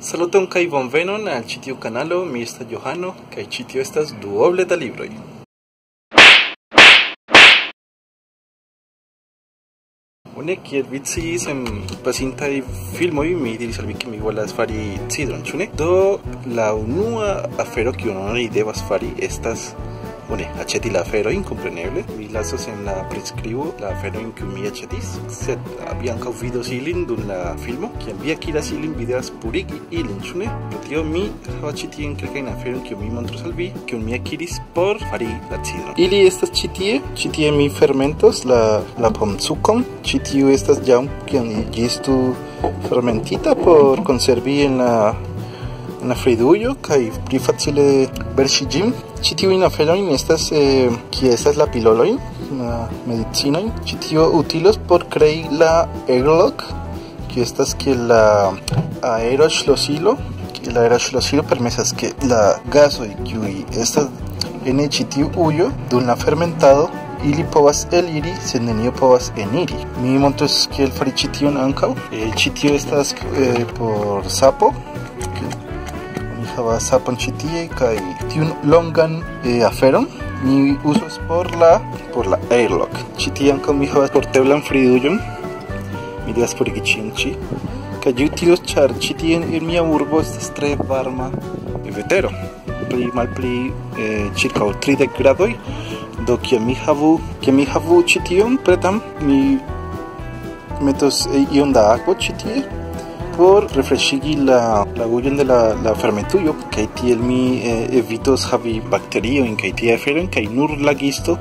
Saluton kai bonvenon al citiu kanalo, mi estas Johano kaj ĉi tio estas duoble da libroj. Bone, kiel vi sciis en pasintaj filmoj, mi diris al vi ke mi volas fari cidron, ĉu ne? Do, la unua afero kiun oni devas fari estas Bone, aĉeti la aferojn kompreneble. Mi lasos en la priskribbo la aferojn kiujn mi aĉetis, sed vi ankaŭ vidos ilin la filmo. Kiam vi akiras ilin, vi devas purigi ilin, ĉu ne? Pro tio mi havas ĉi tien kelkajn aferojn kiujn mi montros al vi, kiujn mi akiris por fari la cidron. Ili estas ĉi tie, mi fermentos la la pomsukon. Ĉi tiu estas jam kiam ĝi estu fermentita por konservi en la en la fridujo kaj pli facile verŝi ĝin Ĉi tiujn aferojn estas eh, kie estas la piloloj, la medicinoj. Ĉi tio utilos por krei la airlock, kiu estas kiel la aeroŝlosilo. La aeroŝlosilo permesas ke la gasoj kiuj estas en ĉi tiu ujo dum la fermentado ili povas eliri sed nenio povas eniri. Mi montros kiel fari ĉi tion ankaŭ. Eh, ĉi tio estas eh, por sapo havas sapon ĉi tie kaj tiun longan eh, aferon mi uzas por la por la airlock. Ĉi tie ankaŭ mi havas porteblan fridujon. Mi devas forigi ĝin ĉi. Kaj ĝi utilos ĉar ĉi tie en mia urbo estas tre varma vetero. Pli malpli eh, ĉirkaŭ 30 gradoj. Do kiam mi havu kiam mi havu ĉi tion pretam mi metos eh, iom da akvo ĉi tie por refreshigi la la de la la fermentujo kaj tiel mi eh, evitos havi bakterio en kaj tie feren kaj nur la gisto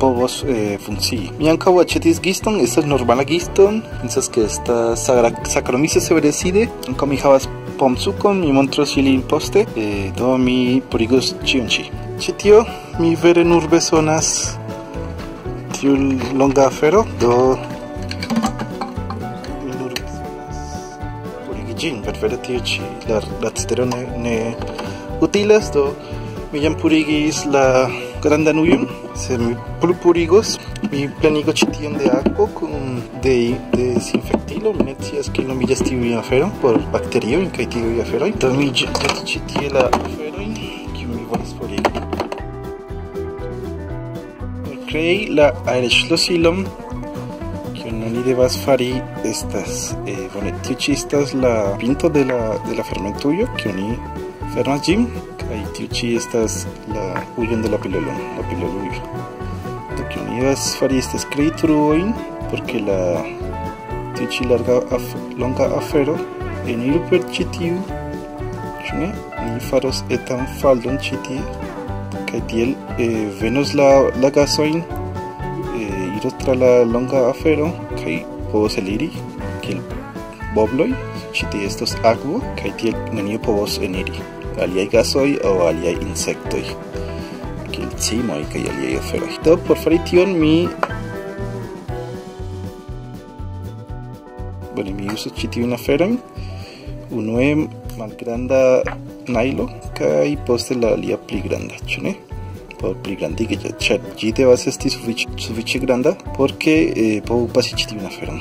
povos eh, funkcii. Mi ankaŭ aĉetis giston, estas normala giston, pensas ke estas Saccharomyces cerevisiae, ankaŭ mi havas pomsukon, mi montros ilin poste, eh, do mi purigos ĉion ĉi. Ĉi tio mi vere nur bezonas longa afero, do ĝin perfekte tio ĉi la, la cetero ne, ne utilas do mi jam purigis la grandan ujon se mi plu purigos mi planigo ĉi tion de akvo kun de desinfektilo. Mi ne scias kiel nomiĝas tiuj aferoj por bakterioj kaj tiuj aferoj. Do mi ĵetis ĉi tie la aferojn kiun mi volas forigi. Krei la aerŝlosilon devas fari estas eh, bone estas la pinto de la de la fermentujo kiu ni fermas ĝin kaj tiu estas la ujon de la pilolo la pilolujo do kiu ni devas fari estas krei truojn porque la tiu larga af, longa afero eniru per ĉi tiu ni faros etan faldon ĉi tie kaj tiel eh, venos la la gasojn iros tra la longa afero kaj povos eliri kiel bobloj ĉi tie estos akvo kaj tiel nenio povos eniri aliaj gasoj aŭ aliaj insektoj kiel cimoj kaj aliaj aferoj do por fari tion mi Bueno, mi uzas ĉi tiujn aferojn unue malgranda najlo kaj poste la alia pli granda ĉu ne por devas esti sufiĉe sufiĉe granda porque eh, povu pasi ĉi tiun aferon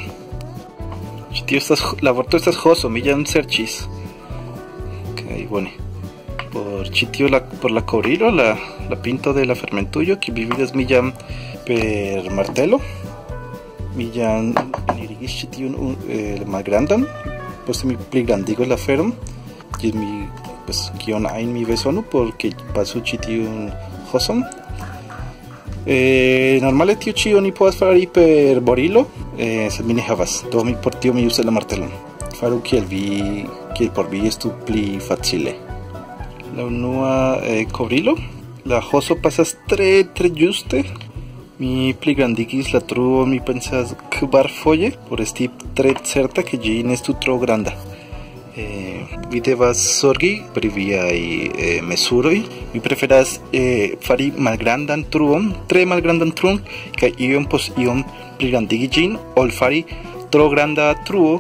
ĉi tio estas la vorto estas hoso mi jam serĉis kaj bone por ĉi tio la por la kovrilo la la pinto de la fermentujo kiu vi vidas mi jam per martelo. Mi jam enirigis ĉi tiun eh, malgrandan poste mi pli grandigos la aferon ĝis mi pues kion ajn mi besonu porque pasu ĉi tiun hoson. Eh, normale tio ĉi oni povas fari per borilo, eh, sed mi ne havas. Do mi por tio mi uzas la martelon. Faru kiel vi kiel por vi estu pli facile. La unua eh. La hoso pasas tre tre ĝuste. Mi pli grandigis la truo, mi pensas kvar foje por esti tre certa ke ĝi ne estu tro granda. Eh, vi devas sorgi pri viaj eh, mezuroj. Mi preferas eh, fari malgrandan truon, tre malgrandan truon, kaj iom post iom pligrandigi ĝin, ol fari tro granda truo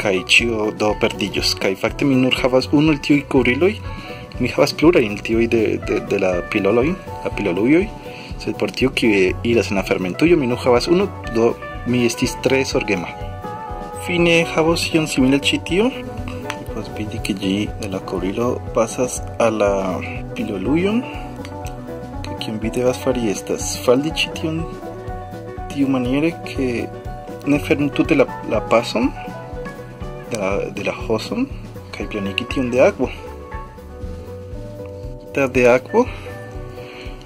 kaj ĉio do perdiĝos. Kaj fakte mi nur havas unu el tiuj kovriloj. Mi havas plurajn el tiuj de, de, de la piloloj, la pilolujoj. Sed por kiu iras en la fermentujo, mi nur havas unu, do mi estis tre sorgema. Fine havos ion simile ĉi tio, ĝi de la kovrilo pasas al la pilolujon kaj kion vi devas fari estas faldi ĉi tion tiumaniere ke ne fermu tute la, la pason de la, de la hoson kaj planigi tion de akvo de akvo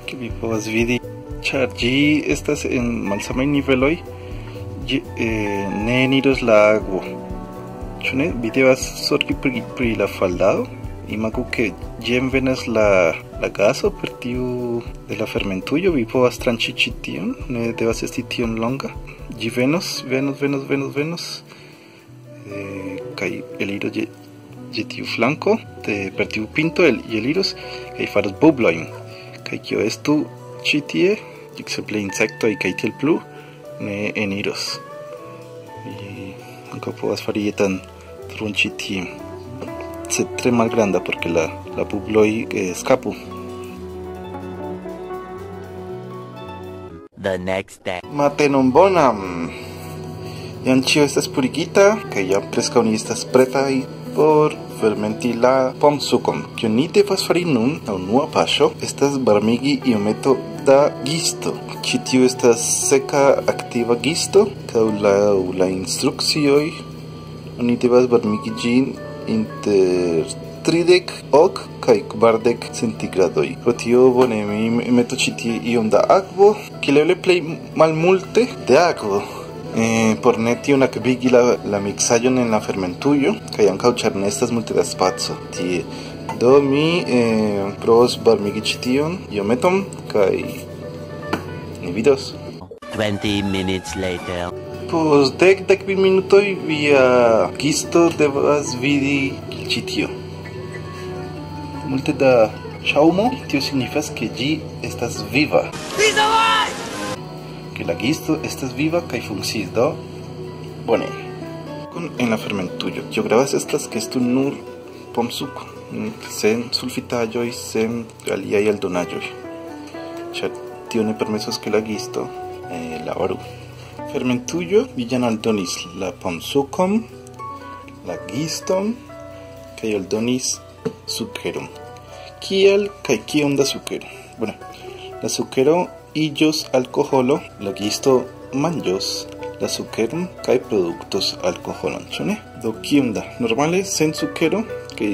que vi povas vidi ĉar ĝi estas en malsamaj niveloj eh, ne eniros la akvo ĉu ne vi devas sorgi pri, pri la faldado imagu ke ĝi envenas la, la gaso per tiu de la fermentujo vi povas tranĉi ĉi tion ne devas esti tion longa. Ĝi venos venos venos venos venos eh, kaj eliro ĝi je tiu flanco de per tiu pinto el eliros kaj faros bublojn kaj kio estu ĉi tie ekzemple insektoj kaj tiel plu ne eniros. Y ankaŭ povas fari etan runciti se tre malgranda porque la la pugloi eh, scapu the next day matenon bonam Iam ĉio estas purigita kaj jam preskaŭ ni estas pretaj por fermenti la pomsukon. Kion ni devas fari nun, la unua paŝo, estas varmigi iometo da gisto. Ĉi tiu estas seka aktiva gisto, laŭ la instrukcioj oni devas varmigi ĝin inter tridek ok kaj kvardek centigradoj. Pro tio bone mi meto ĉi tie iom da akvo, kiel eble plej malmulte de akvo. Eh, por ne tion akvigi la, la miksaĵon en la fermentujo kaj ankaŭ ĉar ne estas multe da spaco tie. Do mi eh, provos varmigi ĉi tion iometon kaj ni vidos. 20 minutes later. Post dek dek kvin minutoj via gisto devas vidi ĉi. Multe da ŝaŭmo, tio signifas ke ĝi estas viva. que la gisto estas viva kaj funkciis do bone. Con en la fermentujo tio gravas estas ke estu nur pomsuko mm, sen sulfitaĵoj sen aliaj aldonaĵoj ĉar tio ne permesos ke la gisto eh, laboru fermentujo vi jam aldonis la pomsukon la giston kaj aldonis sukeron kiel kaj da sukero bueno la sukero illos alcoholo, la gisto manjos, la sukeron kaj produktos alkoholon, ĉu? Do kiom da? Normale sen sukero kaj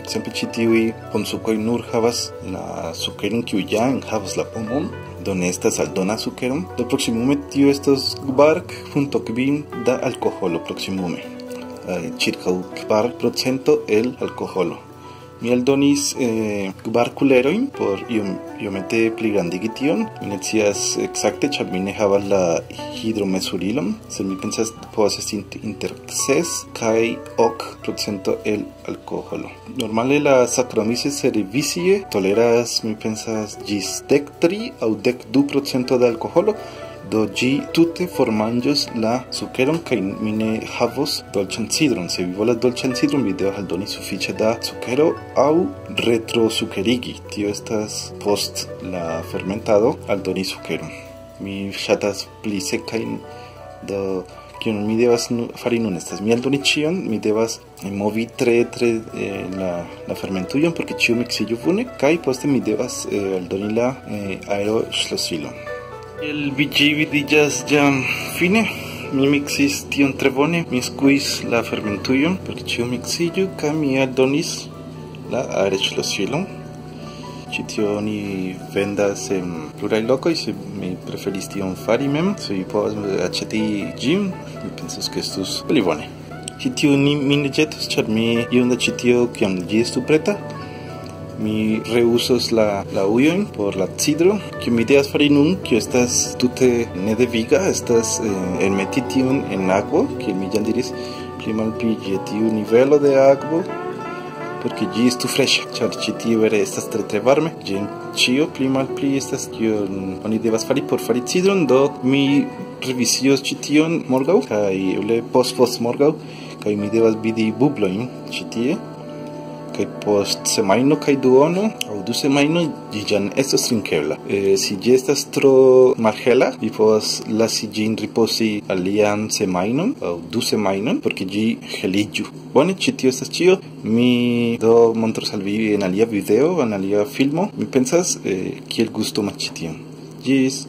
ekzemple ĉi tiuj nur havas la sukeron kiu ja enhavas la pomon, do ne estas aldona sukeron, do proksimume tio estas kvark punto kvin da alkoholo proksimume. Eh, circa kvar procento el alkoholo. Mi aldonis eh, por iom iomete pli grandigi tion. Mi ne havas la hidromesurilon, sed mi pensas povas esti inter ses kaj ok procento el alkoholo. Normale la Saccharomyces cerevisiae toleras, mi pensas, ĝis dek tri aŭ dek du procento de alkoholo, do gi tutte formangios la sukeron kaj mi ne havos dolĉan cidron. Se vi volas dolĉan cidron, vi devas aldoni sufiĉe da sukero aŭ retrosukerigi. Tio estas post la fermentado aldoni sukeron. Mi ŝatas pli sekajn do kion mi devas fari nun estas mi aldoni ĉion mi devas movi tre tre eh, la la fermentujon por ke ĉiu miksiĝu bone kaj poste mi devas eh, aldoni la eh, aeroŝlosilon El bici vidigas jam fine. Mi mixis tion tre bone, mi skuis la fermentujon per ĉiu mixiĝo kaj mi aldonis la areŝlosilon. Ĉi tio oni vendas en pluraj lokoj, se mi preferis tion fari mem, se vi povas aĉeti ĝin, mi pensas ke estus pli bone. Ĉi tio ni, mi ne ĵetos, ĉar mi iom da ĉi tio kiam ĝi estu preta, mi reusos la la ujon por la cidro que mi deas fari nun que estas tute nedeviga estas eh, en tion en akvo que mi jam diris pli malpli je tiu nivelo de akvo porque gi estu fresha char ci tiu vere estas tre tre varme. Gin cio pli mal pli estas kion oni devas fari por fari cidron do mi revisios ci tion morgau kai le post post morgau kai mi devas vidi bubloin ci tie kaj post semajno kaj duono aŭ du semajnoj ĝi jam estos trinkebla. E, si ĝi estas tro malhela, vi povas lasi ĝin ripozi alian semajnon aŭ du semajnon por ke ĝi heliĝu. Bone, ĉi tio estas ĉio. Mi do montros al vi en alia video, en alia filmo. Mi pensas eh, kiel gusto maĉi tion. Ĝis!